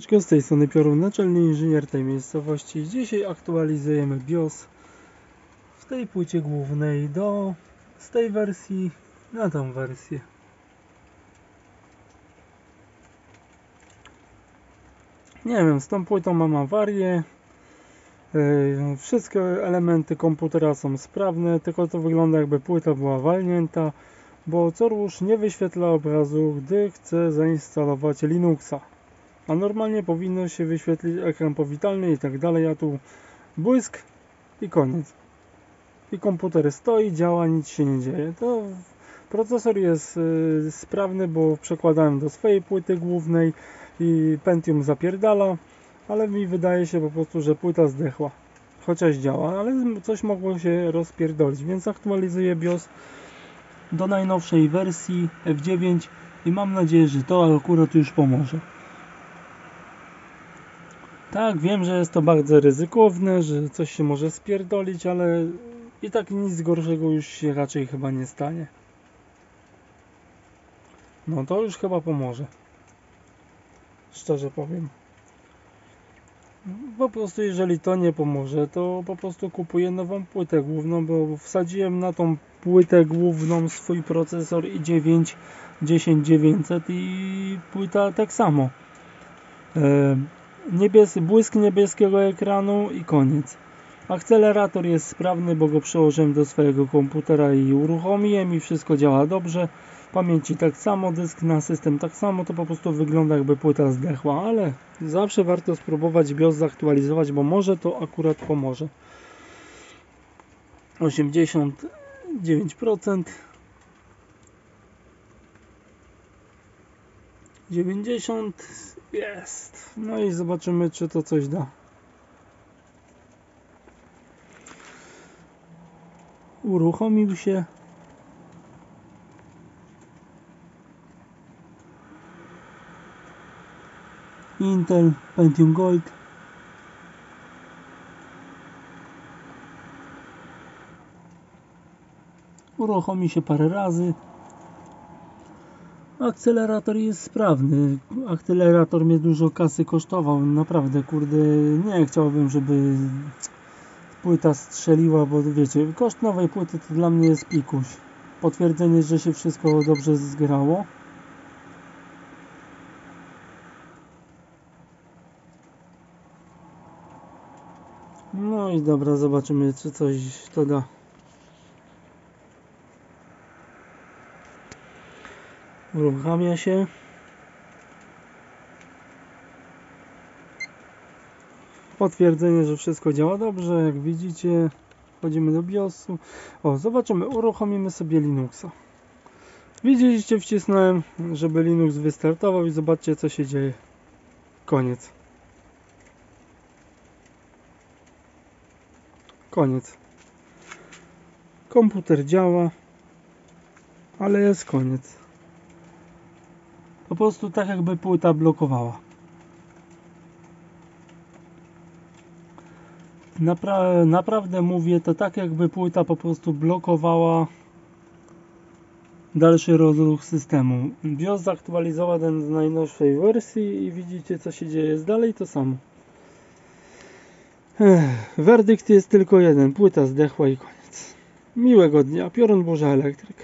Z tej strony Piorun, naczelny inżynier tej miejscowości. Dzisiaj aktualizujemy BIOS w tej płycie głównej do z tej wersji na tą wersję. Nie wiem, z tą płytą mam awarię. Yy, Wszystkie elementy komputera są sprawne, tylko to wygląda jakby płyta była walnięta, bo co rusz nie wyświetla obrazu, gdy chcę zainstalować Linuxa a normalnie powinno się wyświetlić ekran powitalny i tak dalej, a tu błysk i koniec. I komputer stoi, działa, nic się nie dzieje. To procesor jest y, sprawny, bo przekładałem do swojej płyty głównej i Pentium zapierdala, ale mi wydaje się po prostu, że płyta zdechła. Chociaż działa, ale coś mogło się rozpierdolić, więc aktualizuję BIOS do najnowszej wersji F9 i mam nadzieję, że to akurat już pomoże. Tak, wiem, że jest to bardzo ryzykowne, że coś się może spierdolić, ale i tak nic gorszego już się raczej chyba nie stanie. No to już chyba pomoże. Szczerze powiem. Po prostu jeżeli to nie pomoże, to po prostu kupuję nową płytę główną, bo wsadziłem na tą płytę główną swój procesor i9 10900 i płyta tak samo. E, niebies błysk niebieskiego ekranu i koniec. Akcelerator jest sprawny, bo go przełożyłem do swojego komputera i uruchomiłem i wszystko działa dobrze. Pamięci tak samo, dysk na system tak samo, to po prostu wygląda jakby płyta zdechła, ale zawsze warto spróbować BIOS zaktualizować, bo może to akurat pomoże. 89% dziewięćdziesiąt jest. No i zobaczymy, czy to coś da. Uruchomił się. Intel Pentium Gold. Uruchomi się parę razy. Akcelerator jest sprawny. Akcelerator mnie dużo kasy kosztował. Naprawdę, kurde, nie chciałbym, żeby płyta strzeliła, bo wiecie, koszt nowej płyty to dla mnie jest pikuś. Potwierdzenie, że się wszystko dobrze zgrało. No i dobra, zobaczymy, czy coś to da. Uruchamia się. Potwierdzenie, że wszystko działa dobrze jak widzicie. Wchodzimy do BIOSu. O zobaczymy, uruchomimy sobie Linuxa. Widzieliście, wcisnąłem żeby Linux wystartował i zobaczcie co się dzieje. Koniec. Koniec. Komputer działa ale jest koniec po prostu tak jakby płyta blokowała. Napra naprawdę mówię to tak jakby płyta po prostu blokowała dalszy rozruch systemu. BIOS zaktualizował ten z najnowszej wersji i widzicie co się dzieje. Jest dalej to samo. Ech, werdykt jest tylko jeden. Płyta zdechła i koniec. Miłego dnia. Piorun Burza Elektryk.